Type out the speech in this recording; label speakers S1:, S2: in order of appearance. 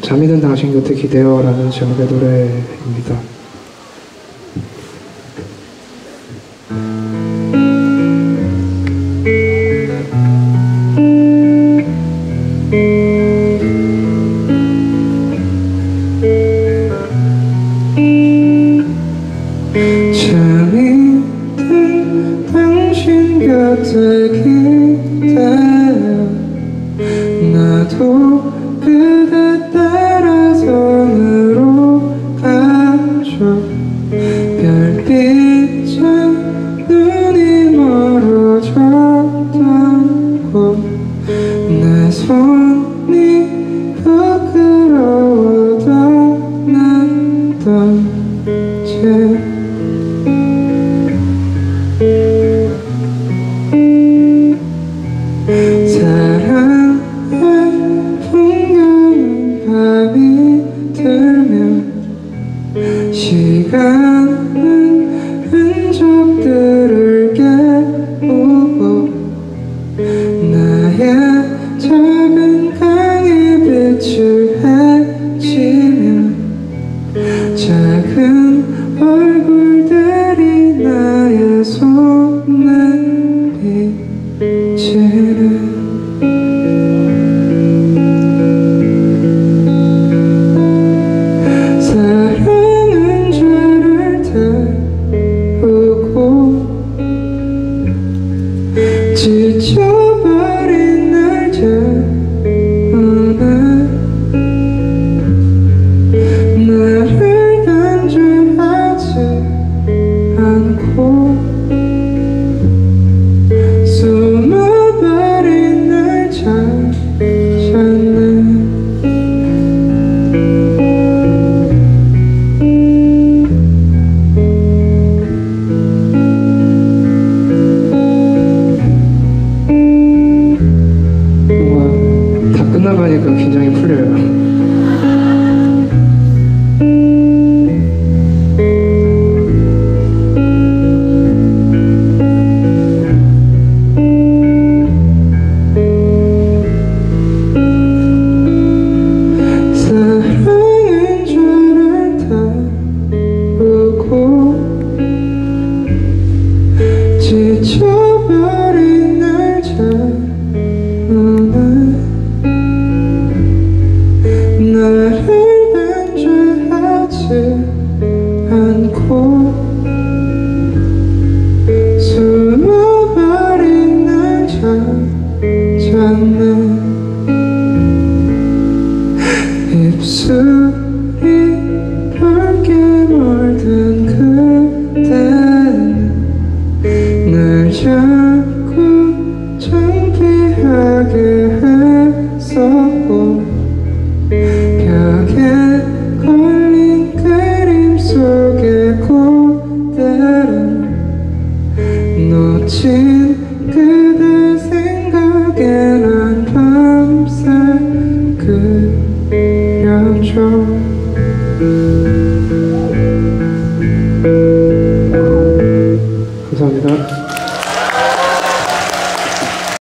S1: 잠이 든 당신 곁에 기대어라는 제목의 노래입니다. 나도 그 별빛에 눈이 멀어졌다고 내 손이 부끄러워 떠났던 채 시간은 흔적들을 깨우고 나의 작은 강의 빛을 헤치면 작은 얼굴들이 나의 손에 비치는 지 다 끝나가니까 긴장이 풀려요. 지쳐버린 입술이 붉게 물든 그대는 날 자꾸 창피하게 했었고 벽에 걸린 그림 속의 꽃들은 놓친 Oh.